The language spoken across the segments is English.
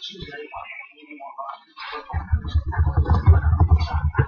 是不是在你旁边？你没找到？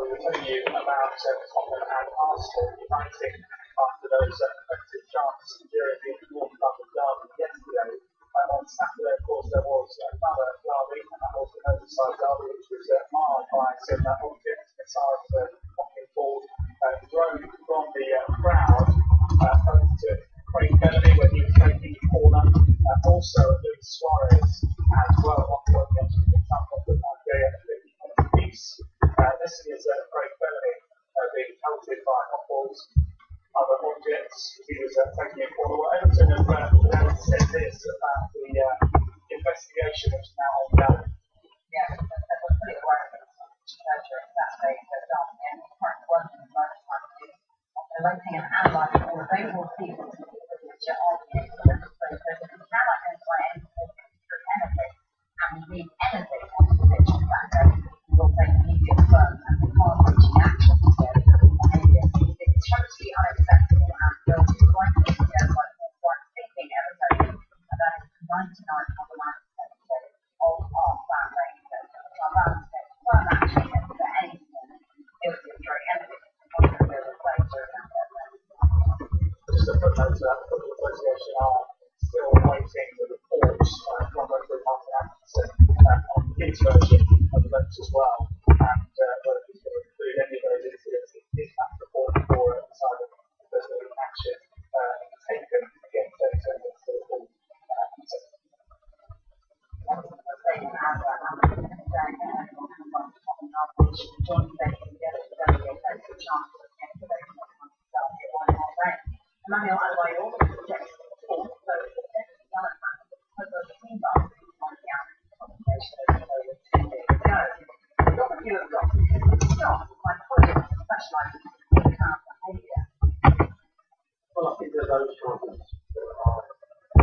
will tell you about uh, Tottenham and Arsenal fighting after those effective uh, chances during the North London derby yesterday. And on Saturday, of course, there was another derby, and that was the Merseyside derby, which was uh, marred by some uh, objects, missiles, uh, mocking balls uh, thrown from the crowd, uh, thanks to Craig Bellamy when he was taking the corner, and also Luis Suarez negotiation is now done. Yeah, that's what they were. That's they put on and part one and part two. They're looking at analyzing, or they will see personnel still waiting the reports uh, from Rotary Martin Atkinson uh, on his version of events as well, and uh, whether he's going to include any of those incidents in his back report or uh, if there's any action uh, taken against those incidents that have been Thank you. those problems that are,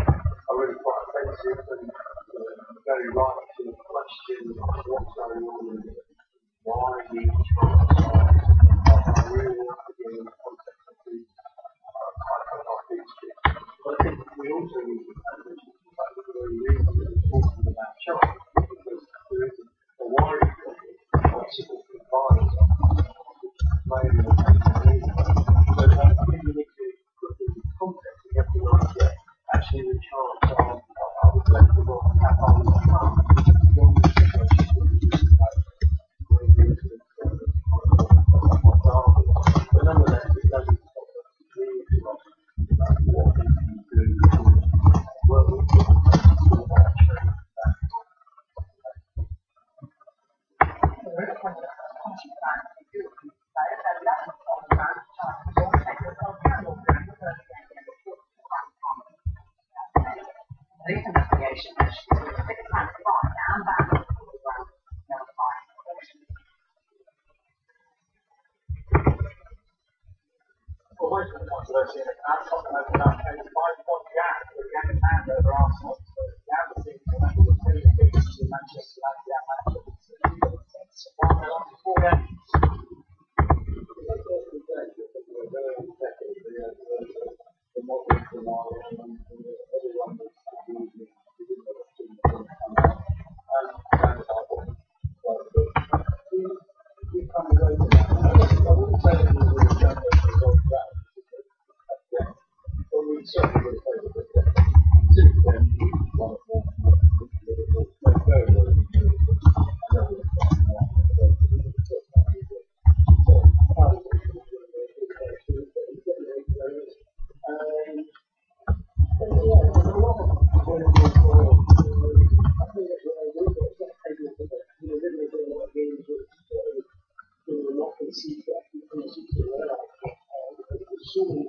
are really quite offensive and uh, very right to question what's going on and why the Chinese are really up against the concept of these but I think we also need to have a very reason talking about China. to control, so uh, flexible, not always strong. Manchester United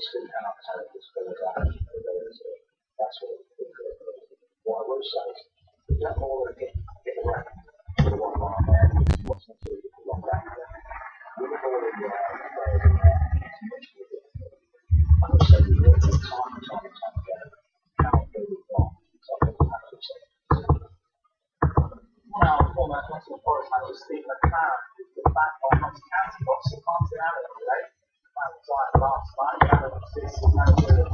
screen and outside of the screen adaptation those that sort of thing. What are those sites? More the one on there is what's necessarily the long rack. We're all in the air, in there, it's much more difficult. And also, we work on time and time and time again. How the forest, I was Steve the back of County Boxing Martin Allen. Thank you.